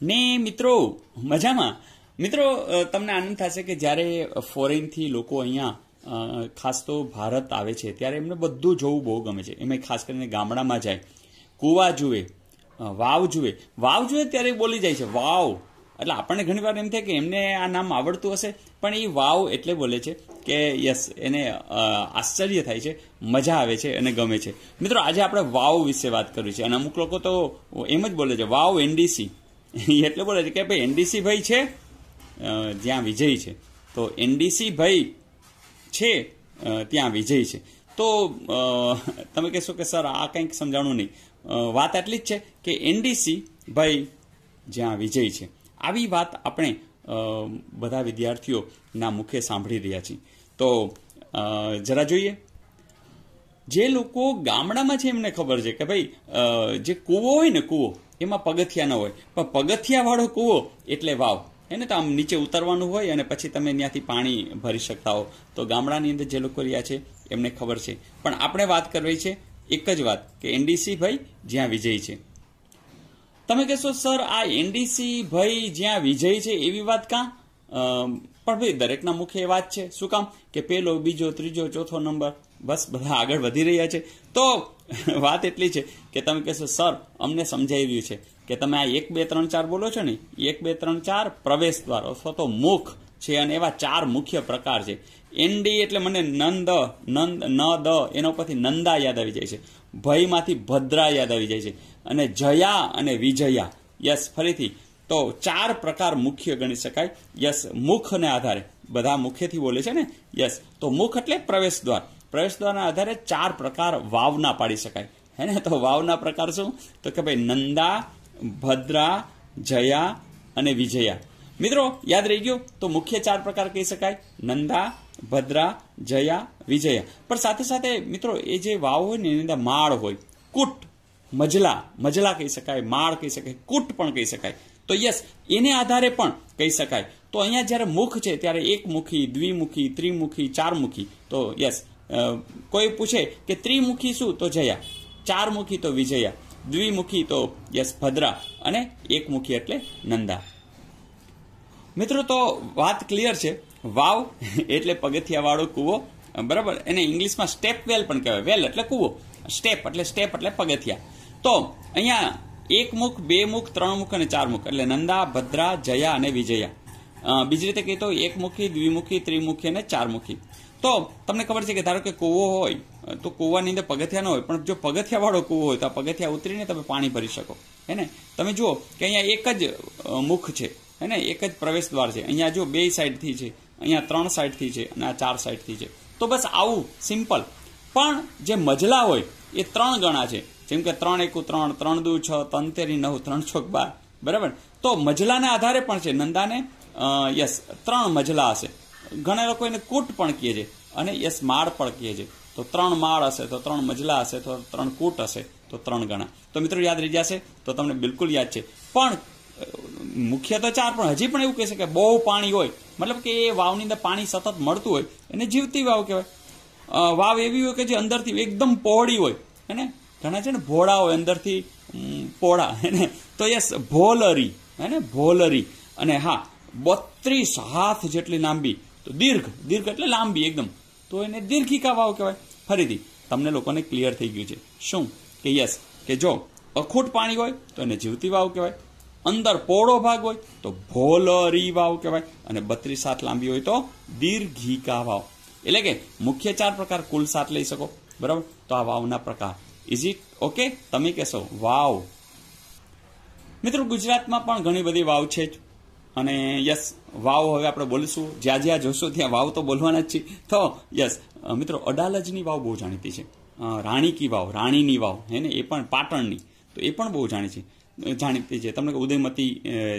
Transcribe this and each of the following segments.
મિત્રો, મજામાં? મિત્રો તમને આનંદ થશે કે જ્યારે ફોરેનથી લોકો અહીંયા ખાસ તો ભારત આવે છે, ત્યારે એમને બધું જોવું બહુ ગમે છે. એમાં ખાસ કરીને ગામડામાં જાય, કૂવા જુએ વાવ જુએ. વાવ જુએ ત્યારે બોલી જાય છે, વાવ. એટલે આપણને ઘણીવાર એમ થાય કે એમને આ નામ આવડતું હશે, પણ એ વાવ એટલે બોલે છે કે, યસ. એને આશ્ચર્ય થાય છે, મજા આવે છે અને ગમે છે. મિત્રો, આજે આપણે વાવ વિશે વાત કરવી છે અને અમુક લોકો તો એમ જ બોલે છે, વાવ એનડીસી. એટલે બોલે છે કે ભાઈ એનડીસી ભાઈ છે જ્યાં વિજય છે. તો એનડીસી ભાઈ છે ત્યાં વિજય છે. તો તમે કહેશો કે સર આ કંઈક સમજાણું નહીં. વાત એટલી જ છે કે એનડીસી ભાઈ જ્યાં વિજય છે. આવી વાત આપણે બધા વિદ્યાર્થીઓના મુખે સાંભળી રહ્યા છીએ. તો જરા જોઈએ. જે લોકો ગામડામાં છે એમને ખબર છે કે ભાઈ જે કૂવો હોય ને કૂવો એમાં પગથિયા ન હોય. પણ પગથિયાવાળો કૂવો, એટલે વાવ. એને તો આમ નીચે ઉતરવાનું હોય અને પછી તમે ત્યાંથી પાણી ભરી શકતા હો. તો ગામડાની અંદર જે લોકો રહ્યા છે, એમને ખબર છે. પણ આપણે વાત કરવી છે, એક જ વાત, કે એનડીસી ભાઈ જ્યાં વિજય છે. તમે કહેશો, સર, આ એનડીસી ભાઈ જ્યાં વિજય છે, એવી વાત કાં? પણ ભાઈ દરેકના મુખે એ વાત છે. શું કામ? કે પેલો, બીજો, ત્રીજો, ચોથો નંબર. બસ બધા આગળ વધી રહ્યા છે. તો વાત એટલી છે કે તમે કહેશો, સર, અમને સમજાઈ રહ્યું છે કે તમે આ એક બે ત્રણ ચાર બોલો છો ને, એક બે ત્રણ ચાર પ્રવેશ દ્વાર, અથવા તો મુખ છે અને એવા ચાર મુખ્ય પ્રકાર છે. એનડી એટલે મને નંદ નંદ, ન દ, એના ઉપરથી નંદા યાદ આવી જાય છે. ભયમાંથી ભદ્રા યાદ આવી જાય છે. અને જયા અને વિજયા. યસ, ફરીથી. તો ચાર પ્રકાર મુખ્ય ગણી શકાય. યસ, મુખને આધારે. બધા મુખ્યથી બોલે છે ને? યસ. તો મુખ એટલે પ્રવેશ દ્વાર. પ્રવેશ દ્વારના આધારે ચાર પ્રકાર વાવના પાડી શકાય. હે ને તો વાવના પ્રકાર શું? તો કે ભાઈ નંદા, ભદ્રા, જયા અને વિજયા. મિત્રો, યાદ રહી ગયો? તો મુખ્ય ચાર પ્રકાર કહી શકાય. નંદા, ભદ્રા, જયા, વિજયા. પણ સાથે સાથે, મિત્રો, એ જે વાવ હોય ને, એની અંદર માળ હોય. કુટ, મજલા. મજલા કહી શકાય, માળ કહી શકાય, કુટ પણ કહી શકાય. તો યસ, એને આધારે પણ કહી શકાય. તો અહીંયા જ્યારે મુખ છે, ત્યારે એકમુખી, દ્વિમુખી, ત્રિમુખી, ચારમુખી. તો યસ કોઈ પૂછે કે ત્રિમુખી શું? તો જયા. ચારમુખી તો વિજયા. દ્વિમુખી તો યસ ભદ્રા અને એકમુખી એટલે નંદા. મિત્રો, તો વાત ક્લિયર છે. વાવ એટલે પગથિયાવાળો કૂવો. બરાબર? એને ઇંગ્લિશમાં સ્ટેપ વેલ પણ કહેવાય. વેલ એટલે કૂવો. સ્ટેપ એટલે સ્ટેપ એટલે પગથિયા. તો અહીંયા એક મુખ બે મુખ ત્રણ મુખ અને ચાર મુખ એટલે નંદા, ભદ્રા, જયા અને વિજયા. બીજી રીતે કહીએ તો એકમુખી, દ્વિમુખી, ત્રિમુખી અને ચારમુખી. તો તમને ખબર છે કે ધારો કે કૂવો હોય, તો કૂવાની અંદર પગથિયા ન હોય, પણ જો પગથિયાવાળો કૂવો હોય, તો આ પગથિયા ઉતરીને તમે પાણી ભરી શકો. હે ને? તમે જુઓ કે અહીંયા એક જ મુખ છે. હે ને? એક જ પ્રવેશ દ્વાર છે. અહીંયા જો બે સાઈડથી છે, અહીંયા ત્રણ સાઈડથી છે, અને આ ચાર સાઈડથી છે. તો બસ આવું સિમ્પલ. પણ જે મજલા હોય, એ ત્રણ ગણા છે. જેમ કે ત્રણ એકુ ત્રણ ત્રણ દુ છ, ત્રણ તેરી નવ, ત્રણ છોક બાર. બરાબર? તો મજલાના આધારે પણ છે. નંદાને યસ, ત્રણ મજલા હશે. ઘણા લોકો એને કૂટ પણ કહે છે અને યસ માળ પણ કહે છે. તો ત્રણ માળ હશે, તો ત્રણ મજલા હશે, તો ત્રણ કૂટ હશે, તો ત્રણ ગણા. તો મિત્રો યાદ રહી જશે? તો તમને બિલકુલ યાદ છે. પણ મુખ્ય તો ચાર, પણ હજી પણ એવું કહેશે કે બહુ પાણી હોય. મતલબ કે એ વાવની અંદર પાણી સતત મળતું હોય, એને જીવતી વાવ કહેવાય. વાવ એવી હોય કે જે અંદરથી એકદમ પહોળી હોય. હેને ઘણા છે ને ભોળા હોય અંદરથી પોળા હેને તો યસ ભોલરી. હેને ભોલરી. અને હા, બત્રીસ હાથ જેટલી લાંબી. તો દીર્ઘ દીર્ઘ એટલે લાંબી એકદમ. તો એને દીર્ઘિકા વાવ કહેવાય. ફરીથી, તમને લોકોને ક્લિયર થઈ ગયું છે. શું? કે યસ કે જો અખૂટ પાણી હોય, તો એને જીવતી વાવ કહેવાય. અંદર પોળો ભાગ હોય, તો ભોલરી વાવ કહેવાય. અને બત્રીસ સાત લાંબી હોય, તો દીર્ઘિકા વાવ. એટલે કે મુખ્ય ચાર પ્રકાર કુલ સાત લઈ શકો. બરાબર? તો આ વાવના પ્રકાર. ઇઝ ઇટ ઓકે તમે કહેશો, વાવ. મિત્રો, ગુજરાતમાં પણ ઘણી બધી વાવ છે જ. અને યસ, વાવ હવે આપણે બોલીશું. જ્યાં જ્યાં જોશો ત્યાં વાવ તો બોલવાના જ છે. તો, યસ મિત્રો, અડાલજની વાવ બહુ જાણીતી છે. રાણી કી વાવ, રાણીની વાવ, હે ને? એ પણ પાટણની. તો એ પણ બહુ જાણી છે. જાણીતી છે. તમને ઉદયમતી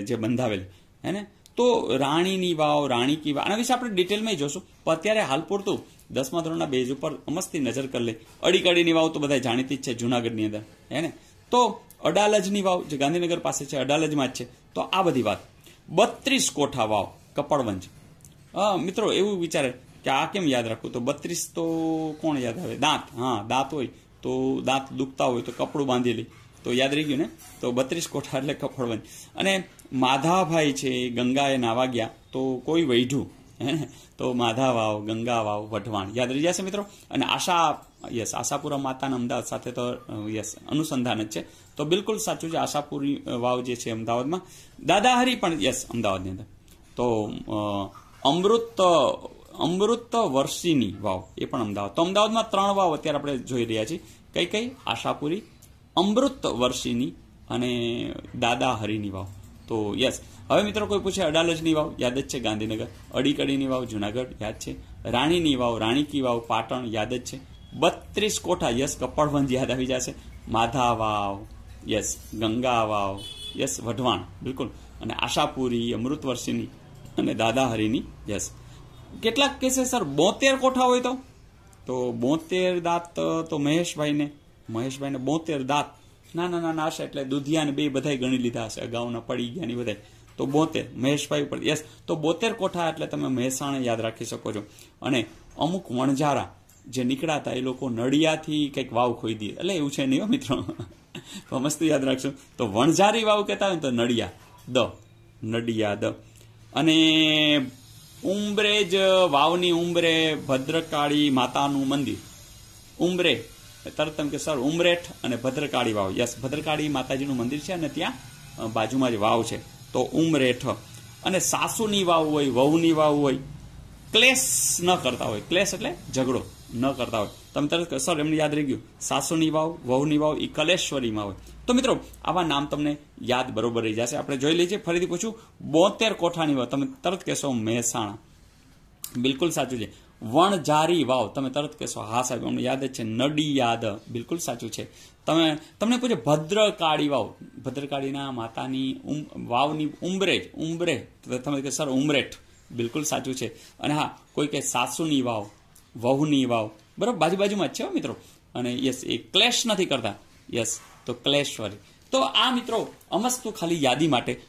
જે બંધાવેલી, હે ને? તો રાણીની વાવ રાણી કી વાવ, આના વિશે આપણે ડિટેલમાં જોશું. પણ અત્યારે હાલ પૂરતું. દસમા ધોરણના બેઝ ઉપર મસ્તી નજર કરી લે. અડીકડીની વાવ તો બધા જાણીતી જ છે જુનાગઢની અંદર, હે ને? તો, અડાલજની વાવ, જે ગાંધીનગર પાસે છે, અડાલજમાં જ છે. તો આ બધી વાત. બત્રીસ કોઠા વાવ કપડવંજ હા મિત્રો, એવું વિચારે કે આ કેમ યાદ રાખવું? તો બત્રીસ તો કોણ યાદ આવે? દાંત. હા, દાંત હોય તો દાંત દુખતા હોય તો કપડું બાંધી લે તો તો યાદ રહી ગયું ને? તો બત્રીસ કોઠા એટલે કપડવંજ અને માધાભાઈ છે, ગંગાએ નાવા ગયા, તો કોઈ વૈઢું, હે ને? તો માધા વાવ, ગંગા વાવ, વઢવાણ. યાદ રહી જશે મિત્રો? અને આશા યસ આશાપુરા માતાના અમદાવાદ સાથે તો યસ અનુસંધાન જ છે તો બિલકુલ સાચું છે આશાપુરી વાવ જે છે અમદાવાદમાં દાદાહરી પણ યસ અમદાવાદની અંદર તો અમૃત અમૃત વર્ષીની વાવ એ પણ અમદાવાદ તો અમદાવાદમાં ત્રણ વાવ અત્યારે આપણે જોઈ રહ્યા છીએ કઈ કઈ આશાપુરી અમૃત વર્ષીની અને દાદાહરીની વાવ તો યસ હવે મિત્રો કોઈ પૂછે અડાલજની વાવ યાદ જ છે ગાંધીનગર અડીકડીની વાવ જુનાગઢ યાદ છે રાણીની વાવ રાણીકી વાવ પાટણ યાદ જ છે બત્રીસ કોઠા યસ કપડવંજ યાદ આવી જશે. માધા વાવ યસ ગંગા વાવ યસ વઢવાણ, બિલકુલ. અને આશાપુરી, અમૃતવર્ષીની અને દાદાહરીની યસ કેટલાક કેસે સર, બોતેર કોઠા હોય તો? તો બોતેર દાંત તો મહેશભાઈને મહેશભાઈને બોતેર દાંત. ના ના ના હશે એટલે દુધિયાને બે બધાય ગણી લીધા હશે. અગાઉના પડી ગયા ની બધાય. તો બોતેર, મહેશભાઈ ઉપર યસ તો બોતેર કોઠા એટલે તમે મહેસાણા યાદ રાખી શકો છો. અને અમુક વણઝારા જે નીકળ્યા હતા, એ લોકો નડિયાથી કંઈક વાવ ખોઈ દે. એટલે એવું છે નહીં મિત્રો. તો મસ્ત યાદ રાખશું તો વણઝારી વાવ કહેતા હોય તો નડિયા, દ. નડિયા, દ. અને ઉંબરેજ વાવની ઉંબરે ભદ્રકાળી માતાનું મંદિર. ઉંબરે તરત તમે કે સર ઉમરેઠ અને ભદ્રકાળી વાવ. યસ, ભદ્રકાળી માતાજીનું મંદિર છે અને ત્યાં બાજુમાં જ વાવ છે. તો ઉમરેઠ. અને સાસુની વાવ હોય, વહુની વાવ હોય, ક્લેશ ન કરતા હોય. ક્લેશ એટલે ઝઘડો. ન કરતા હોય. તમે તરત સર, એમને યાદ રહી ગયું. સાસુની વાવ, વહુની વાવ એ કલેશ્વરીમાં હોય તો મિત્રો, આવા નામ તમને યાદ બરોબર રહી જશે. આપણે જોઈ લઈએ ફરીથી પૂછું, બોતેર કોઠાની વાવ. તમે તરત કહેશો મહેસાણા. બિલકુલ સાચું છે. વણઝારી વાવ. તમે તરત કહેશો, હા, સાહેબ, અમને યાદ જ છે. નડી યાદ. બિલકુલ સાચું છે. તમે, તમને પૂછે, ભદ્રકાળી વાવ. ભદ્રકાળીના માતાની વાવની ઉંબરેજ ઉંબરે. તમે કહે, સર ઉમરેઠ બિલકુલ સાચું છે. અને હા, કોઈ કે સાસુની વાવ. વહુની વાવ. બરાબર? બાજુ બાજુમાં જ છે મિત્રો. અને યસ, એ ક્લેશ નથી કરતા. યસ, તો ક્લેશ્વરી. તો આ મિત્રો, અમસ્તુ ખાલી યાદી માટે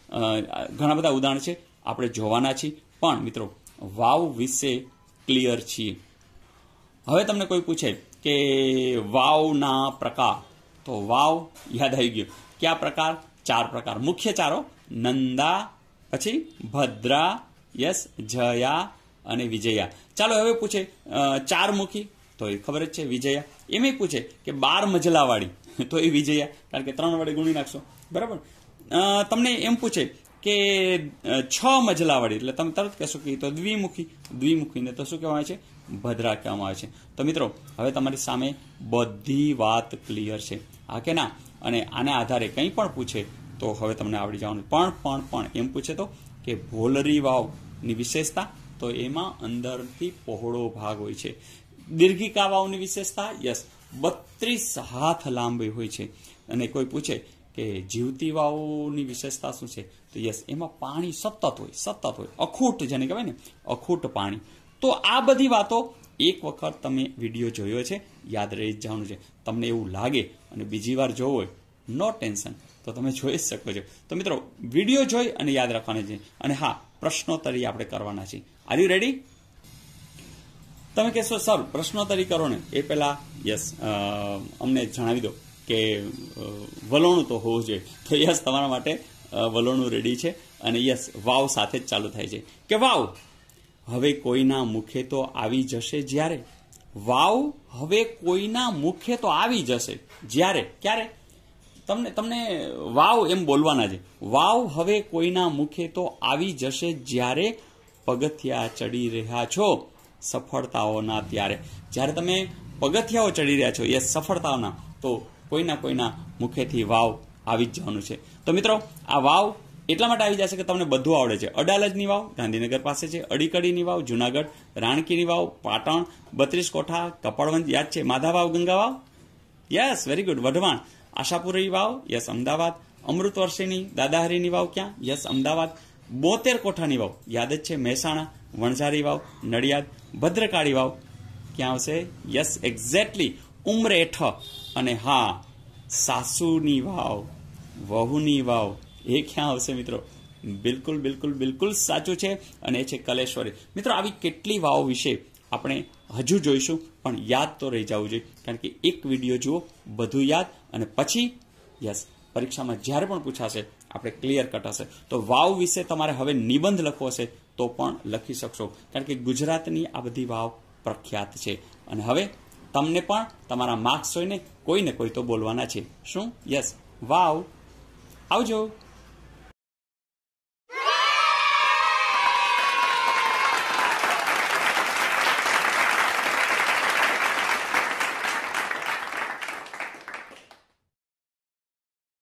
ઘણા બધા ઉદાહરણ છે. આપણે જોવાના છીએ. પણ મિત્રો, વાવ વિશે ક્લિયર છીએ. હવે તમને કોઈ પૂછે કે વાવના પ્રકાર. તો વાવ યાદ આવી ગયું. કયા પ્રકાર? ચાર પ્રકાર. મુખ્ય ચારો, નંદા, પછી ભદ્રા, યસ, જયા અને વિજયા. ચાલો હવે પૂછે ચાર મુખી તો એ ખબર જ છે, વિજયા. એમ પૂછે કે બાર મજલાવાળી. તો એ વિજયા, કારણ કે ત્રણ વડે ગુણી નાખશો. બરાબર? તમને એમ પૂછે કે છ મજલાવાળી, એટલે તમે તરત કહેશો કે તો દ્વિમુખી. દ્વિમુખીને તો શું કહેવાય છે? ભદ્રા કહેવામાં આવે છે. તો મિત્રો, હવે તમારી સામે બધી વાત ક્લિયર છે. હા કે ના? અને આના આધારે કંઈ પણ પૂછે, તો હવે તમને આવડી જવાનું. પણ પણ પણ, એમ પૂછે તો કે ભોલરી વાવની વિશેષતા તો એમાં અંદરથી પહોળો ભાગ હોય છે. દીર્ઘિકા વાવની વિશેષતા, યસ, બત્રીસ હાથ લાંબી હોય છે. અને કોઈ પૂછે કે જીવતી વાવની વિશેષતા શું છે? તો યસ, એમાં પાણી સતત હોય સતત હોય. અખૂટ જેને કહેવાય ને, અખૂટ પાણી. તો આ બધી વાતો એક વખત તમે વીડિયો જોયો છે, યાદ રહી જવાનું છે. તમને એવું લાગે અને બીજી વાર જોવો હોય નો ટેન્શન. તો તમે જોઈ શકો છો. તો મિત્રો, વીડિયો જોઈ અને યાદ રાખવાના છે. અને હા, પ્રશ્નોત્તરી આપણે કરવાના છીએ આર યુ રેડી તમે કહેશો, સર, પ્રશ્નોત્તરી કરો ને. એ પહેલા યસ અમને જણાવી દો કે વલોણું તો હોવું જોઈએ. તો યસ તમારા માટે વલોણું રેડી છે. અને યસ વાવ સાથે જ ચાલુ થાય છે. કે વાવ, હવે કોઈના મુખે તો આવી જશે જ્યારે? વાવ, હવે કોઈના મુખે તો આવી જશે. જ્યારે? ક્યારે? તમને તમને વાવ એમ બોલવાના છે. વાવ હવે કોઈના મુખે તો આવી જશે જ્યારે પગથિયા ચડી રહ્યા છો સફળતાઓના ત્યારે. જ્યારે તમે પગથિયાઓ ચડી રહ્યા છો એ સફળતાઓના, તો કોઈના કોઈના મુખેથી વાવ આવી જ જવાનું છે. તો મિત્રો, આ વાવ એટલા માટે આવી જશે કે તમને બધું આવડે છે. અડાલજની વાવ ગાંધીનગર પાસે છે, અડીકડીની વાવ, જુનાગઢ, રાણકીની વાવ, પાટણ, બત્રીસ કોઠા કપડવંજ યાદ છે Madha Vav Ganga Vav? Yes, very good, Wadhwan. Ashapuri Vav, yes Ahmedabad. Amritvarshini દાદાહરીની વાવ ક્યાં? યસ અમદાવાદ. બોતેર કોઠાની વાવ. યાદ જ છે, મહેસાણા, વણઝારી વાવ, નડિયાદ, ભદ્રકાળી વાવ. ક્યાં આવશે? યસ એક્ઝેક્ટલી ઉમરેઠ અને હા, સાસુની વાવ, વહુની વાવ. એ ક્યાં આવશે મિત્રો? બિલકુલ બિલકુલ બિલકુલ સાચું છે અને એ છે કલેશ્વરી. મિત્રો, આવી કેટલી વાવ વિશે આપણે હજુ જોઈશું, પણ યાદ તો રહી જવું જોઈએ. કારણ કે એક વીડિયો જુઓ, બધું યાદ, અને પછી, યસ, પરીક્ષામાં જ્યારે પણ પૂછાશે, આપણે ક્લિયર કટ હશે. તો વાવ વિશે તમારે હવે નિબંધ લખવો હશે, તો પણ લખી શકશો. કારણ કે ગુજરાતની આ બધી વાવ પ્રખ્યાત છે. અને હવે, તમને પણ તમારા માર્ક્સ જોઈને કોઈ ને કોઈ તો બોલવાના છે. શું? યસ. વાવ. આવજો.